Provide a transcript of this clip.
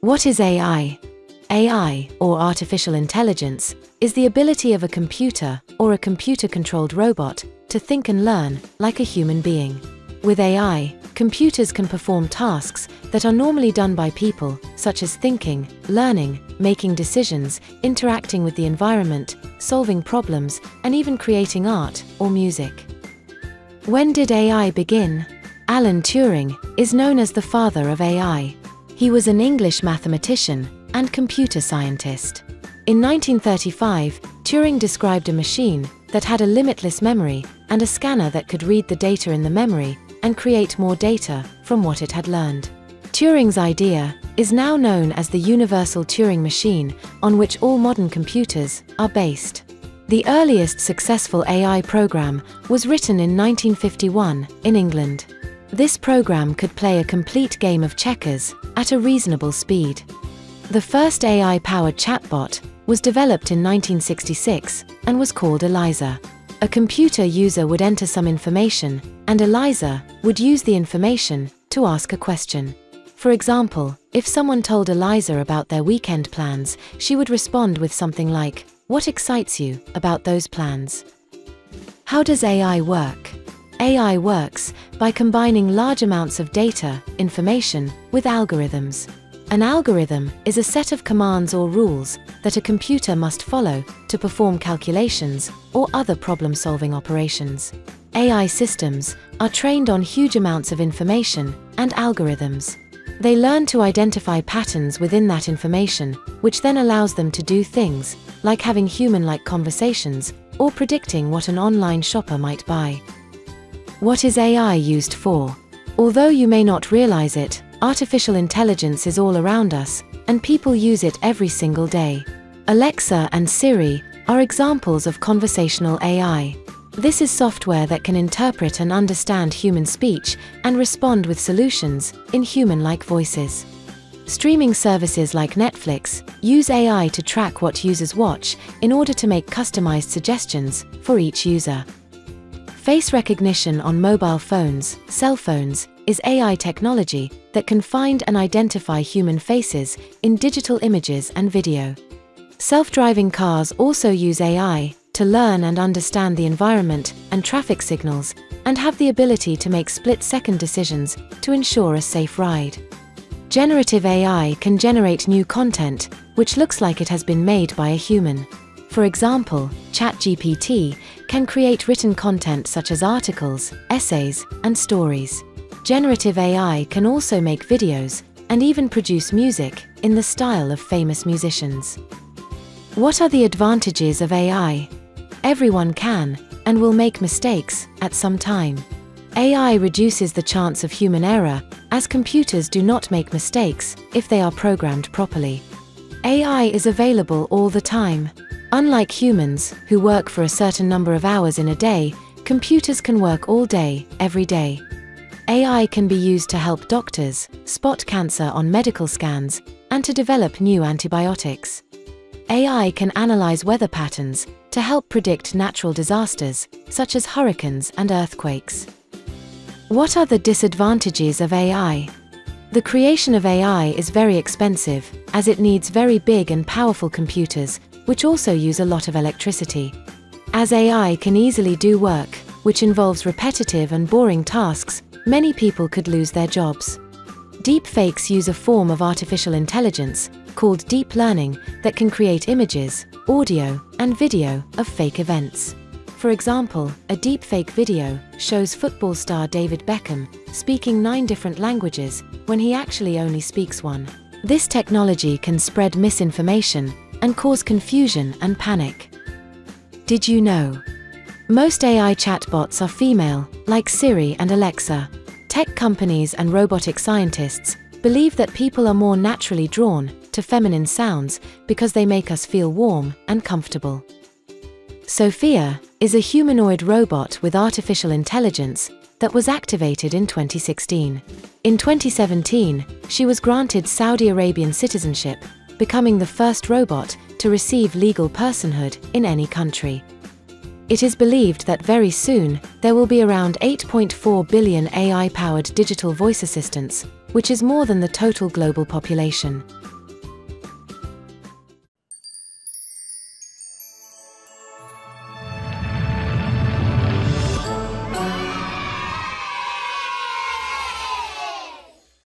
What is AI? AI, or artificial intelligence, is the ability of a computer, or a computer-controlled robot, to think and learn, like a human being. With AI, computers can perform tasks that are normally done by people, such as thinking, learning, making decisions, interacting with the environment, solving problems, and even creating art or music. When did AI begin? Alan Turing is known as the father of AI. He was an English mathematician and computer scientist. In 1935, Turing described a machine that had a limitless memory and a scanner that could read the data in the memory and create more data from what it had learned. Turing's idea is now known as the Universal Turing Machine, on which all modern computers are based. The earliest successful AI program was written in 1951 in England. This program could play a complete game of checkers at a reasonable speed. The first AI-powered chatbot was developed in 1966 and was called Eliza. A computer user would enter some information, and Eliza would use the information to ask a question. For example, if someone told Eliza about their weekend plans, she would respond with something like, What excites you about those plans? How does AI work? AI works by combining large amounts of data, information, with algorithms. An algorithm is a set of commands or rules that a computer must follow to perform calculations or other problem-solving operations. AI systems are trained on huge amounts of information and algorithms. They learn to identify patterns within that information, which then allows them to do things, like having human-like conversations or predicting what an online shopper might buy. What is AI used for? Although you may not realize it, Artificial intelligence is all around us, and people use it every single day. Alexa and Siri are examples of conversational AI. This is software that can interpret and understand human speech and respond with solutions in human-like voices. Streaming services like Netflix use AI to track what users watch in order to make customized suggestions for each user. Face recognition on mobile phones, cell phones, is AI technology that can find and identify human faces in digital images and video. Self-driving cars also use AI to learn and understand the environment and traffic signals and have the ability to make split-second decisions to ensure a safe ride. Generative AI can generate new content, which looks like it has been made by a human. For example, ChatGPT can create written content such as articles, essays, and stories. Generative AI can also make videos and even produce music in the style of famous musicians. What are the advantages of AI? Everyone can and will make mistakes at some time. AI reduces the chance of human error as computers do not make mistakes if they are programmed properly. AI is available all the time. Unlike humans, who work for a certain number of hours in a day, computers can work all day, every day. AI can be used to help doctors spot cancer on medical scans and to develop new antibiotics. AI can analyze weather patterns to help predict natural disasters, such as hurricanes and earthquakes. What are the disadvantages of AI? The creation of AI is very expensive, as it needs very big and powerful computers, which also use a lot of electricity. As AI can easily do work, which involves repetitive and boring tasks, many people could lose their jobs. Deepfakes use a form of artificial intelligence, called deep learning, that can create images, audio, and video of fake events. For example, a deepfake video shows football star David Beckham speaking nine different languages when he actually only speaks one. This technology can spread misinformation and cause confusion and panic. Did you know? Most AI chatbots are female, like Siri and Alexa. Tech companies and robotic scientists believe that people are more naturally drawn to feminine sounds because they make us feel warm and comfortable. Sophia is a humanoid robot with artificial intelligence that was activated in 2016. In 2017, she was granted Saudi Arabian citizenship, becoming the first robot to receive legal personhood in any country. It is believed that very soon, there will be around 8.4 billion AI-powered digital voice assistants, which is more than the total global population.